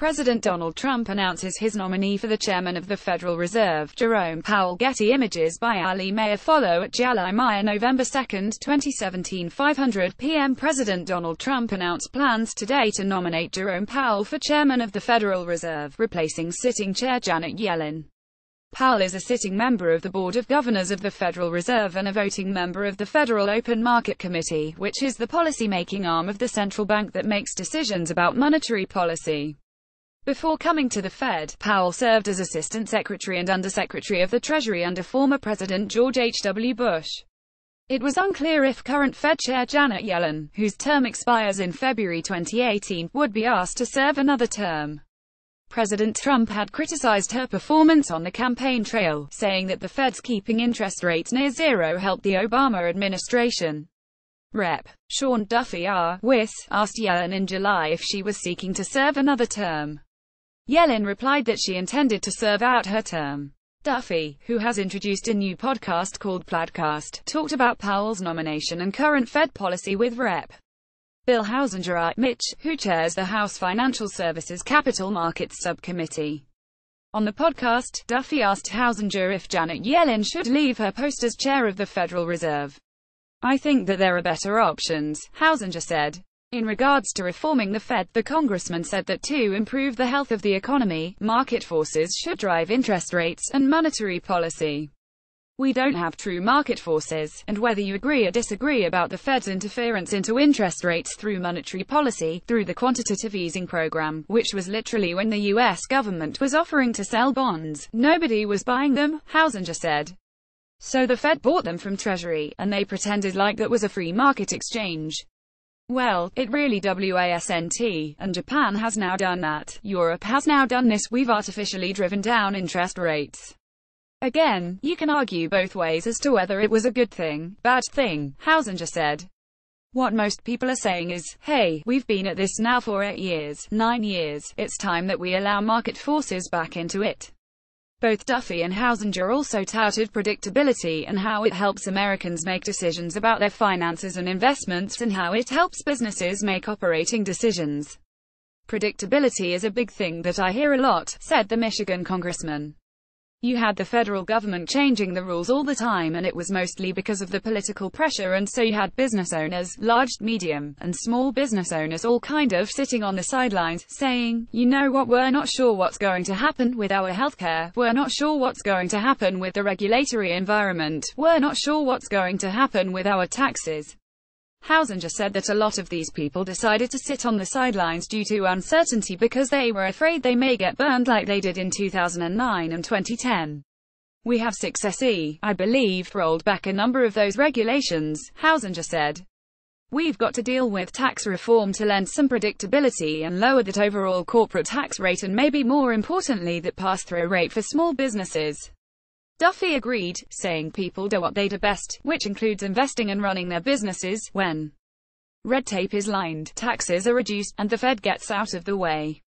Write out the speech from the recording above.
President Donald Trump announces his nominee for the chairman of the Federal Reserve, Jerome Powell. Getty images by Ali Mayer follow at Jali November 2, 2017 500 p.m. President Donald Trump announced plans today to nominate Jerome Powell for chairman of the Federal Reserve, replacing sitting chair Janet Yellen. Powell is a sitting member of the Board of Governors of the Federal Reserve and a voting member of the Federal Open Market Committee, which is the policy-making arm of the central bank that makes decisions about monetary policy. Before coming to the Fed, Powell served as Assistant Secretary and Undersecretary of the Treasury under former President George H.W. Bush. It was unclear if current Fed Chair Janet Yellen, whose term expires in February 2018, would be asked to serve another term. President Trump had criticized her performance on the campaign trail, saying that the Fed's keeping interest rates near zero helped the Obama administration. Rep. Sean Duffy R. Wiss, asked Yellen in July if she was seeking to serve another term. Yellen replied that she intended to serve out her term. Duffy, who has introduced a new podcast called Plaidcast, talked about Powell's nomination and current Fed policy with Rep. Bill Huizenga, Mitch, who chairs the House Financial Services Capital Markets Subcommittee. On the podcast, Duffy asked Huizenga if Janet Yellen should leave her post as chair of the Federal Reserve. I think that there are better options, Huizenga said. In regards to reforming the Fed, the congressman said that to improve the health of the economy, market forces should drive interest rates and monetary policy. We don't have true market forces, and whether you agree or disagree about the Fed's interference into interest rates through monetary policy, through the quantitative easing program, which was literally when the US government was offering to sell bonds, nobody was buying them, Huizenga said. So the Fed bought them from Treasury, and they pretended like that was a free market exchange. Well, it really wasn't, and Japan has now done that. Europe has now done this. We've artificially driven down interest rates. Again, you can argue both ways as to whether it was a good thing, bad thing, Huizenga said. What most people are saying is, hey, we've been at this now for eight years, nine years, it's time that we allow market forces back into it. Both Duffy and Huizenga also touted predictability and how it helps Americans make decisions about their finances and investments and how it helps businesses make operating decisions. Predictability is a big thing that I hear a lot, said the Michigan congressman. You had the federal government changing the rules all the time and it was mostly because of the political pressure and so you had business owners, large, medium, and small business owners all kind of sitting on the sidelines, saying, you know what? We're not sure what's going to happen with our healthcare, we're not sure what's going to happen with the regulatory environment, we're not sure what's going to happen with our taxes. Huizenga said that a lot of these people decided to sit on the sidelines due to uncertainty because they were afraid they may get burned like they did in 2009 and 2010. We have successfully, I believe, rolled back a number of those regulations, Huizenga said. We've got to deal with tax reform to lend some predictability and lower that overall corporate tax rate and maybe more importantly that pass-through rate for small businesses. Duffy agreed, saying people do what they do best, which includes investing and running their businesses, when red tape is lined, taxes are reduced, and the Fed gets out of the way.